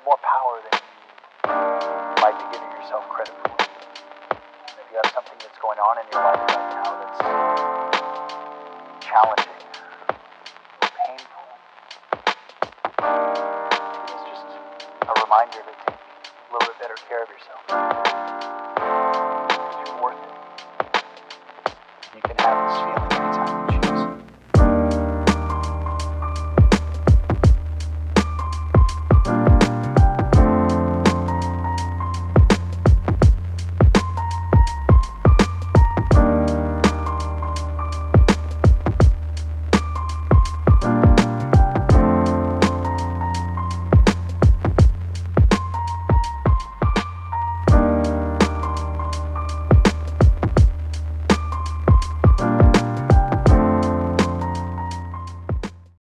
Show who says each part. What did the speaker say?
Speaker 1: have more power than you might be giving yourself credit for. If you have something that's going on in your life right now that's challenging, or painful, it's just a reminder to take a little bit better care of yourself. Because you're worth it. You can have this feeling